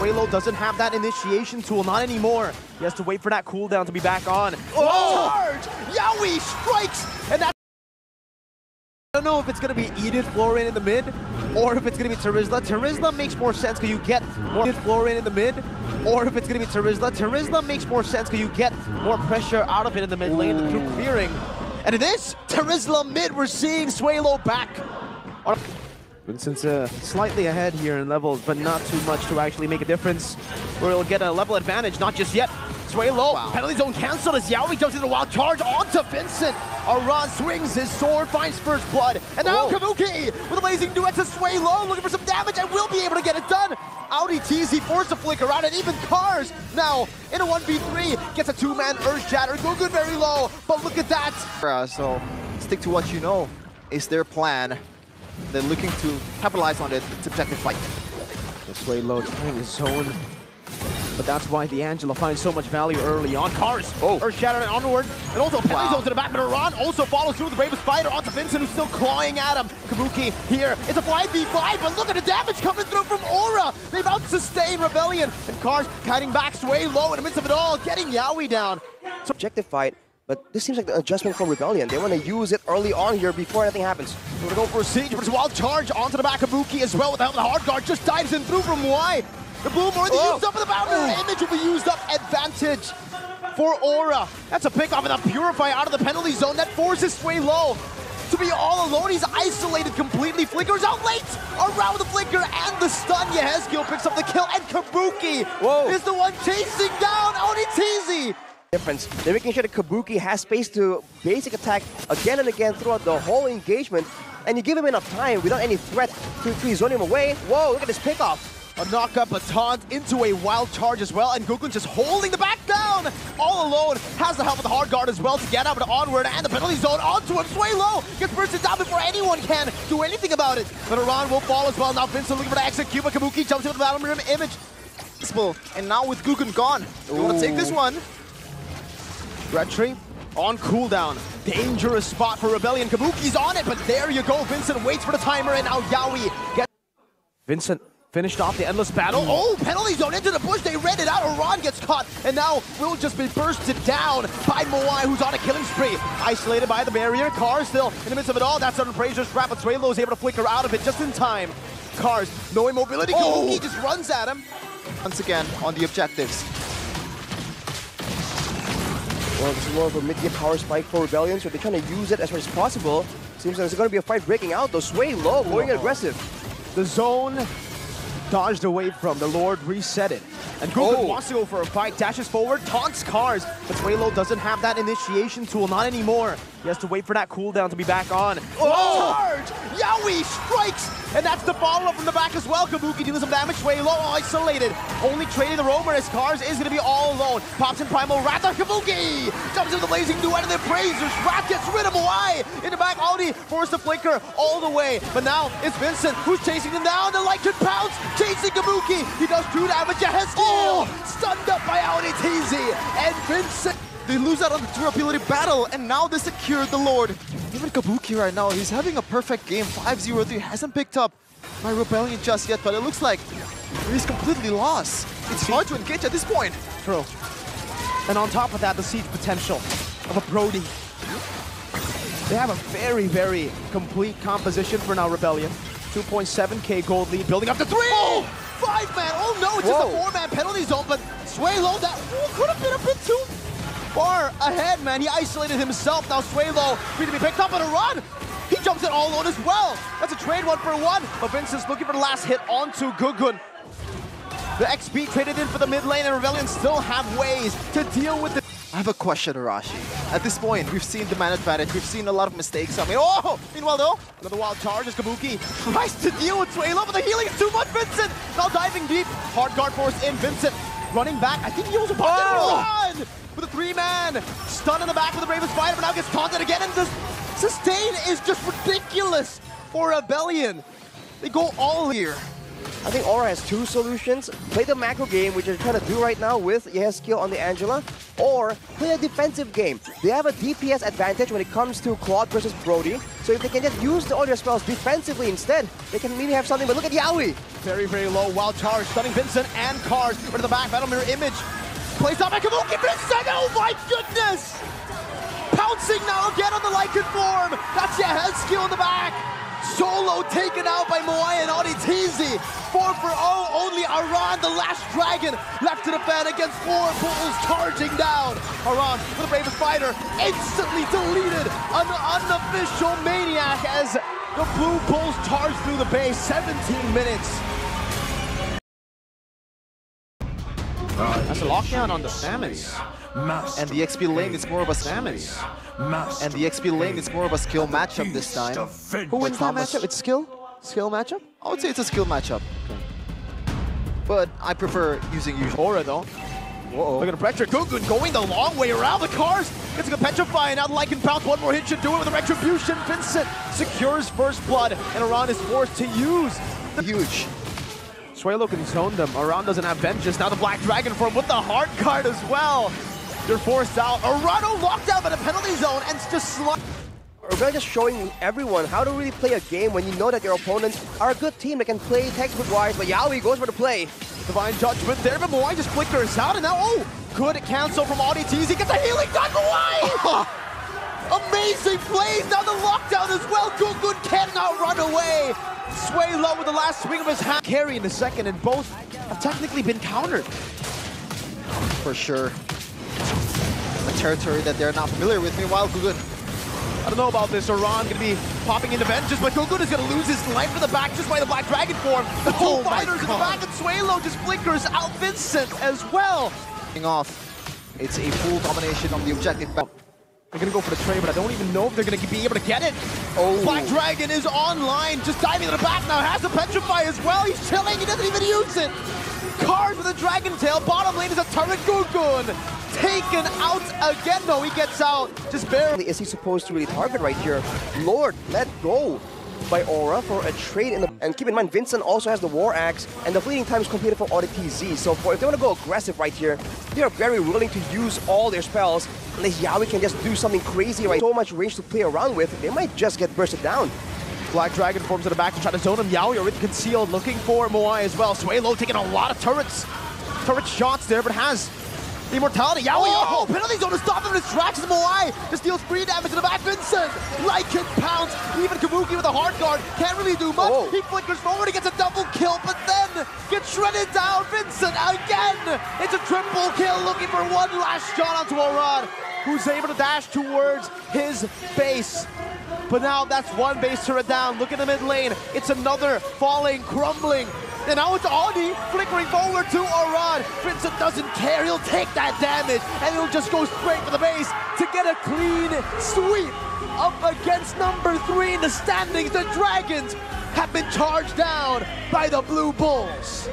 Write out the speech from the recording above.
Suelo doesn't have that initiation tool, not anymore. He has to wait for that cooldown to be back on. Oh! Charge! Yawi strikes! And that I don't know if it's going to be Edith Florian in the mid, or if it's going to be Terizla. Terizla makes more sense because you get more Edith Florian in the mid, or if it's going to be Terizla. Terizla makes more sense because you get more pressure out of it in the mid lane through clearing. And it is Terizla mid. We're seeing Suelo back. Vincent's uh, slightly ahead here in levels, but not too much to actually make a difference. Where he'll get a level advantage, not just yet. Suelo, wow. penalty zone cancelled as Yawi jumps into a wild charge onto Vincent. Aran swings his sword, finds first blood. And now Whoa. Kabuki with a blazing duet to Suelo, looking for some damage and will be able to get it done. Audi TZ forced to flicker out, and even Cars now in a 1v3 gets a two-man Earth Shatter. Go good very low, but look at that. Uh, so stick to what you know is their plan. They're looking to capitalize on it. It's objective fight. The Suelo trying his zone but that's why D'Angelo finds so much value early on. Cars, oh. Earth Shatter onward, and also wow. to the back, but Aran also follows through with the Bravest Fighter onto Vincent, who's still clawing at him. Kabuki here, it's a 5v5, but look at the damage coming through from Aura. They about to sustain Rebellion, and Cars kiting back way low in the midst of it all, getting Yawi down. So objective fight, but this seems like the adjustment from Rebellion. They want to use it early on here before anything happens. We're going to go for a siege, but it's a wild charge onto the back of Buki as well without the help of the hard guard. Just dives in through from Y. The boom already oh. used up in the boundary. Oh. Image will be used up. Advantage for Aura. That's a pick off and a Purify out of the penalty zone. That forces Suelo to be all alone. He's isolated completely. Flickers out late around the flicker and the stun. Yehezkiel picks up the kill and Kabuki Whoa. is the one chasing down oh, Onitizi. Difference. They're making sure that Kabuki has space to basic attack again and again throughout the whole engagement. And you give him enough time without any threat to, to zone him away. Whoa, look at this pickoff. A knock-up, a taunt into a wild charge as well, and Gukun just holding the back down all alone. Has the help of the hard guard as well to get out but onward, and the penalty zone onto him. Sway low, gets bursted down before anyone can do anything about it. But Aran will fall as well. Now Vincent looking for the execute, but Kabuki jumps into the battle rim image. And now with Gukun gone, you want to take this one. Red Tree on cooldown. Dangerous spot for Rebellion. Kabuki's on it, but there you go. Vincent waits for the timer, and now Yawi gets... Vincent Finished off the endless battle. Oh, penalty zone into the bush. They read it out. Aran gets caught. And now will just be bursted down by Moai, who's on a killing spree. Isolated by the barrier. Cars still in the midst of it all. That's under Fraser's trap, but Suelo is able to flicker out of it just in time. Cars, no immobility. Oh. He just runs at him. Once again, on the objectives. Well, this is more of a mid-game power spike for Rebellion, so they're trying to use it as much as possible. Seems like there's going to be a fight breaking out, though. Sway low, going aggressive. The zone dodged away from. The Lord reset it. And Gukun oh. wants to go for a fight, dashes forward, taunts Cars, but Suelo doesn't have that initiation tool, not anymore. He has to wait for that cooldown to be back on. Oh! Charge! Yawi strikes! And that's the follow-up from the back as well. Kabuki dealing some damage. Way isolated. Only trading the roamer as Cars is going to be all alone. Pops in Primal Wrath on Kabuki! Jumps into the Blazing Duet of the Appraisers. Wrath gets rid of Hawaii! In the back, Audi forced to flicker all the way. But now it's Vincent who's chasing him down. The light could pounce, chasing Kabuki. He does two damage. Yehezkiel oh! stunned up by Audi TZ. And Vincent they lose out on the durability battle, and now they secure the Lord. Even Kabuki right now, he's having a perfect game. 5-0-3, hasn't picked up my Rebellion just yet, but it looks like he's completely lost. It's hard to engage at this point. True. And on top of that, the siege potential of a Brody. They have a very, very complete composition for now, Rebellion. 2.7k gold lead, building up to three! Oh! Five man! Oh no, it's Whoa. just a four-man penalty zone, but Suelo, that could have been a bit too far ahead, man. He isolated himself. Now Suelo free to be picked up on a run. He jumps it all alone as well. That's a trade one for one. But Vincent's looking for the last hit onto Gugun. The XP traded in for the mid lane, and Rebellion still have ways to deal with it. I have a question, Arashi. At this point, we've seen the man advantage. We've seen a lot of mistakes. I mean, oh! Meanwhile, though, another wild charge as Kabuki tries to deal with Suelo, but the healing is too much. Vincent now diving deep. Hard guard force in. Vincent running back. I think he was about oh. to run with a three-man. Stun in the back with the Bravest Fighter, but now gets taunted again, and the sustain is just ridiculous for Rebellion. They go all here. I think Aura has two solutions. Play the macro game, which they're trying to do right now with Yehezkiel on the Angela, or play a defensive game. They have a DPS advantage when it comes to Claude versus Brody, so if they can just use the audio spells defensively instead, they can maybe have something, but look at Yawi! Very, very low. Wild charge, stunning Vincent and Cars. Right to the back, battle mirror image. Placed out by Kabuki Vincent! Oh my goodness! Pouncing now again on the Lycan form! That's Yehezkiel in the back! Solo taken out by Moai and Auditizi. 4 for 0, only Aran, the last dragon, left to defend against four bulls charging down. Aran, the bravest fighter, instantly deleted. An unofficial maniac as the Blue Bulls charge through the base. 17 minutes. That's a lockdown on the Samus. And the XP lane is more of a Samus. And the XP lane is more of a skill matchup this time. Who wins that matchup? It's skill? Skill matchup? I would say it's a skill matchup. But I prefer using. Aura though. Whoa. Look at the pressure. Gugun going the long way around the cars. Gets a good petrify. Now the Lycan pounce. One more hit should do it with a retribution. Vincent secures first blood. And Aran is forced to use. The huge. Suelo can zone them. Aran doesn't have vengeance. Now the Black Dragon form with the hard card as well. They're forced out. Arano locked out by the penalty zone and just slide. Just showing everyone how to really play a game when you know that your opponents are a good team that can play textbook-wise, but Yawi goes for the play. Divine Judgment there, but Moai just flickers out, and now, oh, good cancel from Audi Teasy. Gets a healing done, Moai! Amazing plays, now the lockdown as well. Gugun cannot run away. Sway low with the last swing of his hand. Carry in the second, and both have technically been countered. For sure. A territory that they're not familiar with. Meanwhile, Gugun I don't know about this. Aran gonna be popping into vengeance, but Gugun is gonna lose his life to the back just by the Black Dragon form. The two Oh fighters in the back, and Swaylo just flickers out Vincent as well. off. It's a full domination on the objective. They're gonna go for the trade, but I don't even know if they're gonna be able to get it. Oh. Black Dragon is online, just diving to the back now, has a Petrify as well. He's chilling, he doesn't even use it. Card with a Dragon Tail, bottom lane is a turret Gugun. Taken out again, no, he gets out, just barely. Is he supposed to really target right here? Lord, let go by Aura for a trade in the... And keep in mind, Vincent also has the War Axe, and the fleeting time is completed for Oddity Z. So for, if they want to go aggressive right here, they are very willing to use all their spells. Unless Yawi can just do something crazy right So much range to play around with, they might just get bursted down. Black Dragon forms at the back to try to zone him. Yawi already concealed, looking for Moai as well. Swaylo taking a lot of turrets. Turret shots there, but has the immortality. Yawi, oh, oh! penalty zone to stop him tracks. Moai just deals free damage to the back. Vincent, Lycan pounce. Even Kabuki with a hard guard can't really do much. Oh. He flickers forward, he gets a double kill, but then gets shredded down. Vincent again. It's a triple kill, looking for one last shot onto Orad, who's able to dash towards his base. But now that's one base turret down. Look at the mid lane. It's another falling, crumbling. And now it's Audi flickering forward to Arad. Vincent doesn't care. He'll take that damage and he'll just go straight for the base to get a clean sweep up against number three in the standings. The Dragons have been charged down by the Blue Bulls.